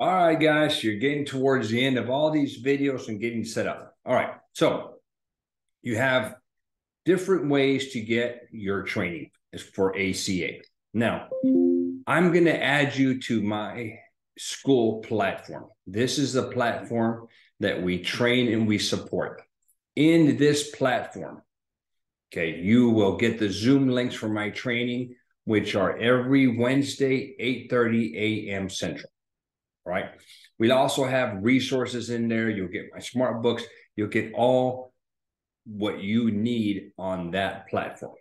All right, guys, you're getting towards the end of all these videos and getting set up. All right, so you have different ways to get your training for ACA. Now, I'm going to add you to my school platform. This is the platform that we train and we support. In this platform, okay, you will get the Zoom links for my training, which are every Wednesday, 8:30 a.m. Central. Right. We'll also have resources in there. You'll get my smart books. You'll get all what you need on that platform.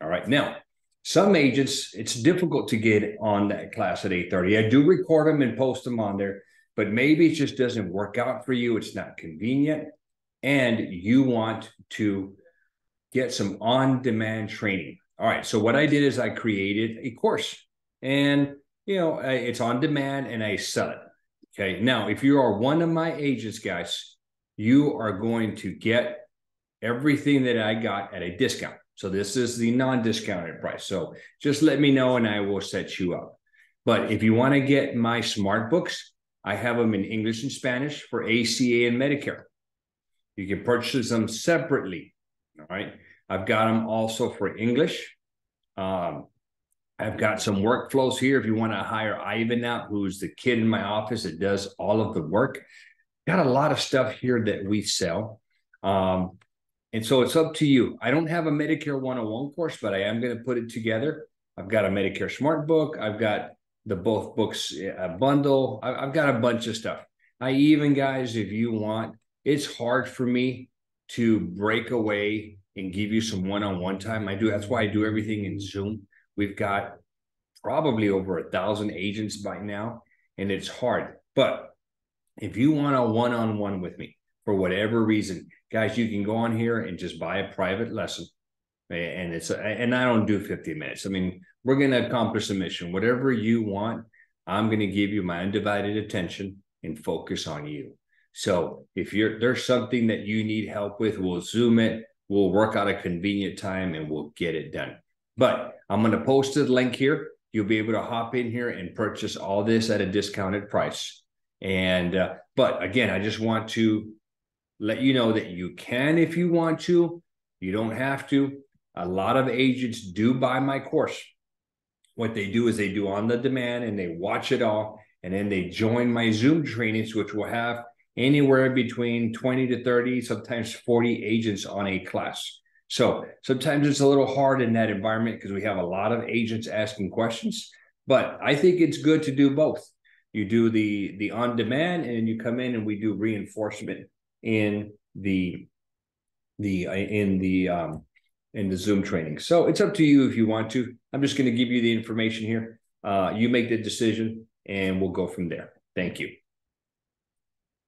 All right. Now, some agents, it's difficult to get on that class at 8:30. I do record them and post them on there, but maybe it just doesn't work out for you. It's not convenient, and you want to get some on-demand training. All right. So what I did is I created a course, and you know it's on demand, and I sell it. Okay. Now, if you are one of my agents, guys, you are going to get everything that I got at a discount. So this is the non-discounted price. So just let me know and I will set you up. But if you want to get my smart books, I have them in English and Spanish for ACA and Medicare. You can purchase them separately. All right. I've got them also for English. Um, I've got some workflows here. If you want to hire Ivan out, who's the kid in my office that does all of the work, got a lot of stuff here that we sell. Um, and so it's up to you. I don't have a Medicare 101 course, but I am going to put it together. I've got a Medicare Smart book. I've got the both books a bundle. I've got a bunch of stuff. I even, guys, if you want, it's hard for me to break away and give you some one-on-one time. I do. That's why I do everything in Zoom. We've got probably over a thousand agents by now, and it's hard. But if you want a one-on-one with me for whatever reason, guys, you can go on here and just buy a private lesson. And it's and I don't do 50 minutes. I mean, we're going to accomplish a mission. Whatever you want, I'm going to give you my undivided attention and focus on you. So if you're there's something that you need help with, we'll zoom it. We'll work out a convenient time and we'll get it done. But I'm going to post the link here. You'll be able to hop in here and purchase all this at a discounted price. And uh, but again, I just want to let you know that you can if you want to. You don't have to. A lot of agents do buy my course. What they do is they do on the demand and they watch it all. And then they join my Zoom trainings, which will have anywhere between 20 to 30, sometimes 40 agents on a class. So sometimes it's a little hard in that environment because we have a lot of agents asking questions. But I think it's good to do both. You do the the on demand and you come in and we do reinforcement in the the uh, in the um, in the Zoom training. So it's up to you if you want to. I'm just going to give you the information here. Uh, you make the decision, and we'll go from there. Thank you.